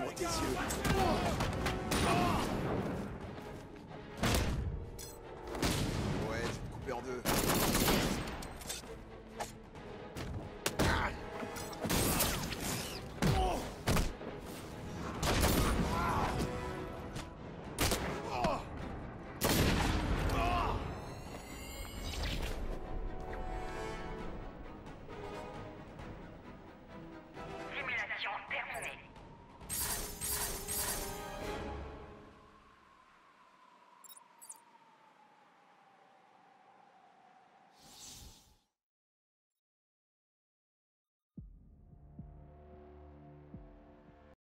prendre. Ouais, couper en deux.